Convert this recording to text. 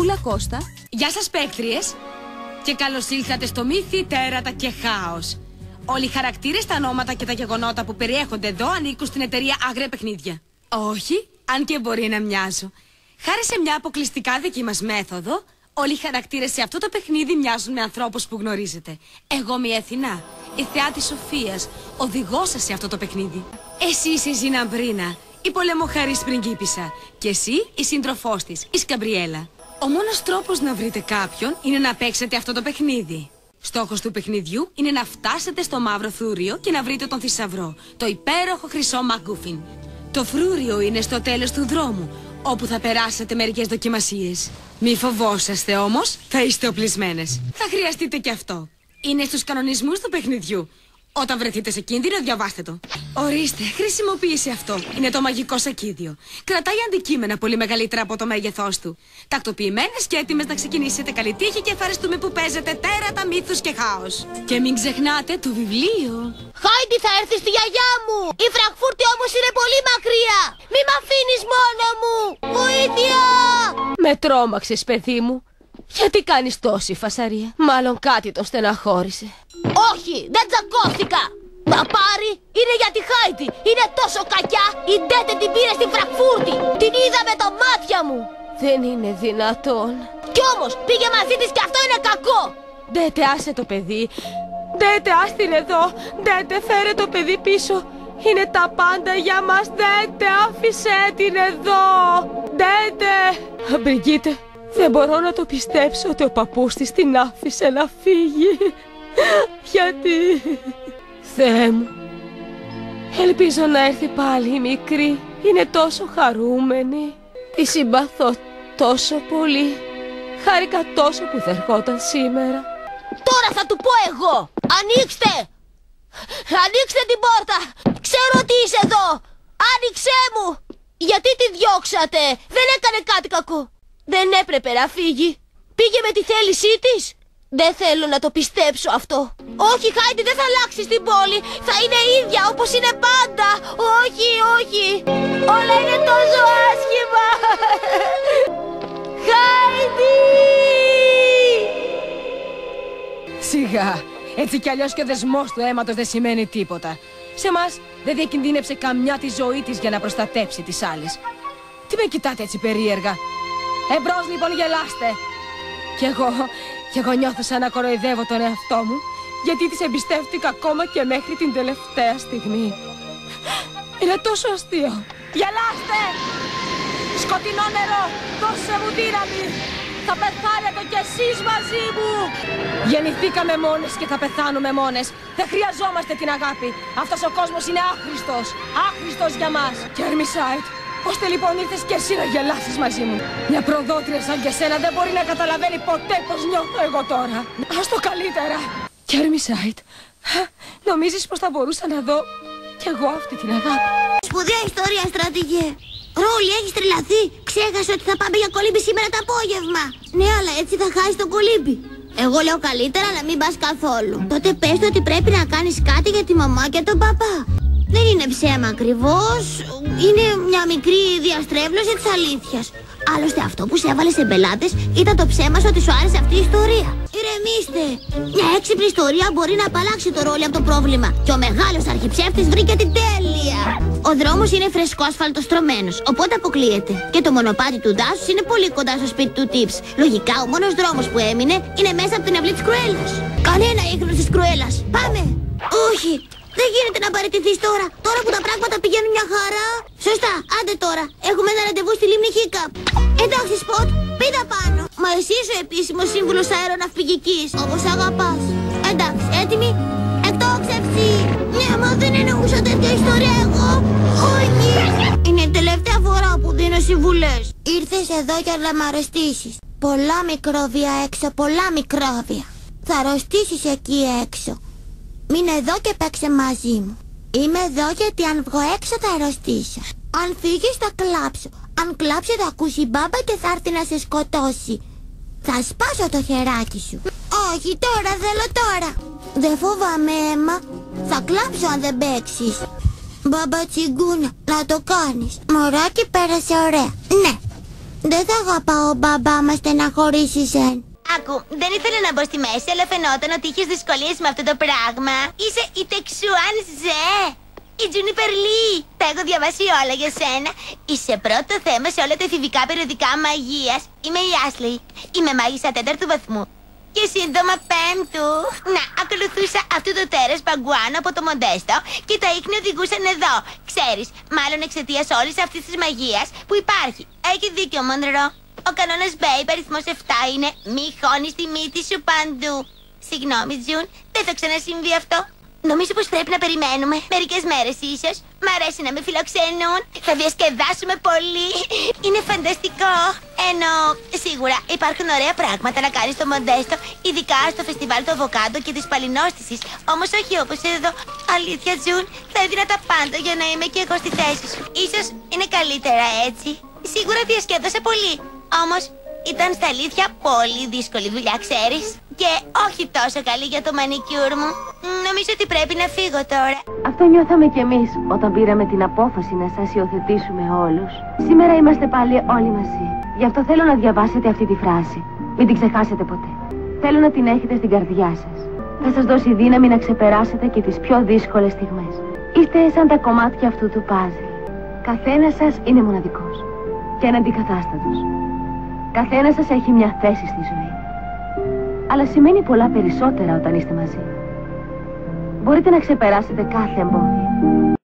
Μπούλα Κώστα. Γεια σας παίκτριες και καλώς ήλθατε στο Μύθι, Τέρατα και Χάος. Όλοι οι χαρακτήρες, τα ονόματα και τα γεγονότα που περιέχονται εδώ ανήκουν στην εταιρεία Άγρια Παιχνίδια. Όχι, αν και μπορεί να μοιάζω. Χάρη σε μια αποκλειστικά δική μας μέθοδο, όλοι οι χαρακτήρες σε αυτό το παιχνίδι μοιάζουν με ανθρώπους που γνωρίζετε. Εγώ μια Εθινά, η θεά της Σοφίας, οδηγός σας σε αυτό το παιχνίδι. Εσύ είσαι η Ζιναμπρίνα, η πολεμοχαρής πριγκίπισσα. Και εσύ η σύντροφός της, η Σκαμπριέλα. Ο μόνος τρόπος να βρείτε κάποιον είναι να παίξετε αυτό το παιχνίδι. Στόχος του παιχνιδιού είναι να φτάσετε στο μαύρο φρούριο και να βρείτε τον θησαυρό, το υπέροχο χρυσό Μαγκούφιν. Το φρούριο είναι στο τέλος του δρόμου, όπου θα περάσετε μερικές δοκιμασίες. Μη φοβόσαστε όμως, θα είστε οπλισμένες. Θα χρειαστείτε και αυτό. Είναι στους κανονισμούς του παιχνιδιού. Όταν βρεθείτε σε κίνδυνο, διαβάστε το. Ορίστε, χρησιμοποίησε αυτό. Είναι το μαγικό σακίδιο. Κρατάει αντικείμενα πολύ μεγαλύτερα από το μέγεθός του. Τακτοποιημένες και έτοιμες να ξεκινήσετε καλή τύχη και ευχαριστούμε που παίζετε τέρατα, μύθους και χάος. Και μην ξεχνάτε το βιβλίο. Χάιντι θα έρθεις στη γιαγιά μου! Η Φραγκφούρτη όμως είναι πολύ μακριά! Μη με αφήνεις μόνο μου! Βοήθεια! Με τρόμαξες, παιδί μου. Γιατί κάνεις τόση φασαρία; Μάλλον κάτι τον στεναχώρησε. Όχι, δεν τσακώθηκα! Μα πάρει, είναι για τη Χάιντι! Είναι τόσο κακιά! Η Ντέτε την πήρε στη Φραγκφούρτη! Την είδα με τα μάτια μου! Δεν είναι δυνατόν. Κι όμως πήγε μαζί της και αυτό είναι κακό! Ντέτε, άσε το παιδί. Ντέτε, ας την εδώ. Ντέτε, φέρε το παιδί πίσω. Είναι τα πάντα για μας. Ντέτε, άφησε την εδώ. Ντέτε. Μπριγκίτε, δεν μπορώ να το πιστέψω ότι ο παππούς της την άφησε να φύγει. Γιατί... Θεέ μου. Ελπίζω να έρθει πάλι η μικρή. Είναι τόσο χαρούμενη. Τη συμπαθώ τόσο πολύ. Χάρηκα τόσο που θα ερχόταν σήμερα. Τώρα θα του πω εγώ! Ανοίξτε! Ανοίξτε την πόρτα! Ξέρω ότι είσαι εδώ! Άνοιξέ μου! Γιατί τη διώξατε! Δεν έκανε κάτι κακό! Δεν έπρεπε να φύγει! Πήγε με τη θέλησή της! Δεν θέλω να το πιστέψω αυτό! Όχι, Χάιντι, δεν θα αλλάξεις την πόλη! Θα είναι ίδια όπως είναι πάντα! Όχι, όχι! Όλα είναι τόσο άσχημα! Χάιντι! Σιγά. Έτσι κι αλλιώς και ο δεσμός του αίματος δεν σημαίνει τίποτα. Σε εμάς δεν διακινδύνεψε καμιά τη ζωή της για να προστατέψει τις άλλες. Τι με κοιτάτε έτσι περίεργα; Εμπρός λοιπόν γελάστε. Κι εγώ, κι εγώ νιώθω σαν να κοροϊδεύω τον εαυτό μου, γιατί της εμπιστεύτηκα ακόμα και μέχρι την τελευταία στιγμή. Είναι τόσο αστείο. Γελάστε! Σκοτεινό νερό, δώσε μου δύναμη! Θα πεθάνετε κι εσείς μαζί μου! Γεννηθήκαμε μόνες και θα πεθάνουμε μόνες. Δεν χρειαζόμαστε την αγάπη. Αυτός ο κόσμος είναι άχρηστος. Άχρηστος για μας. Κέρμισάιτ, ώστε λοιπόν ήρθες κι εσύ να γελάσεις μαζί μου. Μια προδότρια σαν και σένα δεν μπορεί να καταλαβαίνει ποτέ πώς νιώθω εγώ τώρα. Ας το καλύτερα. Κέρμισάιτ, νομίζεις πως θα μπορούσα να δω κι εγώ αυτή την αγάπη; Σπουδαία ιστορία, στρατηγέ. Ρόλι, έχεις τρελαθεί. Ξέχασε ότι θα πάμε για κολύμπι σήμερα το απόγευμα. Ναι, αλλά έτσι θα χάσεις το κολύμπι. Εγώ λέω καλύτερα να μην πας καθόλου. Τότε πες του ότι πρέπει να κάνεις κάτι για τη μαμά και τον παπά. Δεν είναι ψέμα ακριβώς. Είναι μια μικρή διαστρέβλωση της αλήθειας. Άλλωστε αυτό που σε έβαλε σε πελάτες ήταν το ψέμα σου ότι σου άρεσε αυτή η ιστορία. Ηρεμήστε! Μια έξυπνη ιστορία μπορεί να απαλλάξει το ρόλο από το πρόβλημα. Και ο μεγάλος αρχιψεύτης βρήκε την τέλεια. Ο δρόμος είναι φρεσκό ασφαλτοστρωμένο, οπότε αποκλείεται. Και το μονοπάτι του δάσου είναι πολύ κοντά στο σπίτι του Tips. Λογικά ο μόνος δρόμος που έμεινε είναι μέσα από την αυλή της Κρουέλας. Κανένα ίχνος της Κρουέλας. Πάμε! Όχι! Δεν γίνεται να παραιτηθείς τώρα. Τώρα που τα πράγματα πηγαίνουν μια χαρά. Σωστά, άντε τώρα. Έχουμε ένα ραντεβού στη λίμνη Χίκαπ. Εντάξει, Σποτ, πήτα πάνω. Μα εσύ είσαι ο επίσημος σύμβουλος αεροναυπηγικής. Όπως αγαπάς. Εντάξει, έτοιμοι. Εκτόξευση. Ναι, μα δεν εννοούσα τέτοια ιστορία εγώ. Όχι. Είναι η τελευταία φορά που δίνω συμβουλές. Ήρθες εδώ για να μ' αρρωστήσεις. Πολλά μικρόβια έξω, πολλά μικρόβια. Θα αρρωστήσεις εκεί έξω. Μείνε εδώ και παίξε μαζί μου. Είμαι εδώ γιατί αν βγω έξω θα αρρωστήσω. Αν φύγεις θα κλάψω. Αν κλάψω θα ακούσει η μπάμπα και θα έρθει να σε σκοτώσει. Θα σπάσω το χεράκι σου. Όχι τώρα, θέλω τώρα. Δεν φοβάμαι, αίμα. Θα κλάψω αν δεν παίξεις. Μπαμπα τσιγκούνα, να το κάνεις. Μωράκι πέρασε ωραία. Ναι. Δεν θα αγαπάω μπαμπά μας στεναχωρήσεις σεν. Άκου, δεν ήθελα να μπω στη μέση, αλλά φαινόταν ότι είχες δυσκολίες με αυτό το πράγμα. Είσαι η Τεξουάν Ζε. Η Τζουνίπερ Λί. Τα έχω διαβάσει όλα για σένα. Είσαι πρώτο θέμα σε όλα τα εφηβικά περιοδικά μαγείας. Είμαι η Άσλεϊ. Είμαι μάγισσα τέταρτου βαθμού. Και σύντομα πέμπτου. Να, ακολουθούσα αυτό το τέρας παγκουάνο από το Μοντέστο και τα ίχνη οδηγούσαν εδώ. Ξέρεις, μάλλον εξαιτίας όλης αυτής της μαγείας που υπάρχει. Έχει δίκιο, Μονρό. Ο κανόνας Μπέι, αριθμό 7 είναι μη χώνεις τη μύτη σου παντού. Συγγνώμη, Τζουν, δεν θα ξανασυμβεί αυτό. Νομίζω πως πρέπει να περιμένουμε μερικές μέρες ίσως. Μ' αρέσει να με φιλοξενούν. Θα διασκεδάσουμε πολύ. Είναι φανταστικό. Ενώ σίγουρα υπάρχουν ωραία πράγματα να κάνεις στο Μοντέστο, ειδικά στο φεστιβάλ του Αβοκάντο και της Παλινόστησης. Όμως όχι όπως εδώ. Αλήθεια, Τζουν, θα έδινα τα πάντα για να είμαι και εγώ στη θέση σου. Ίσως είναι καλύτερα έτσι. Σίγουρα διασκέδασα πολύ. Όμως ήταν στα αλήθεια πολύ δύσκολη δουλειά, ξέρεις. Και όχι τόσο καλή για το μανικιούρ μου. Νομίζω ότι πρέπει να φύγω τώρα. Αυτό νιώθαμε κι εμείς όταν πήραμε την απόφαση να σας υιοθετήσουμε όλους. Σήμερα είμαστε πάλι όλοι μαζί. Γι' αυτό θέλω να διαβάσετε αυτή τη φράση. Μην την ξεχάσετε ποτέ. Θέλω να την έχετε στην καρδιά σας. Θα σας δώσει δύναμη να ξεπεράσετε και τις πιο δύσκολες στιγμές. Είστε σαν τα κομμάτια αυτού του πάζλ. Καθένας σας είναι μοναδικός και αναντικατάστατος. Καθένας σας έχει μια θέση στη ζωή. Αλλά σημαίνει πολλά περισσότερα όταν είστε μαζί. Μπορείτε να ξεπεράσετε κάθε εμπόδιο.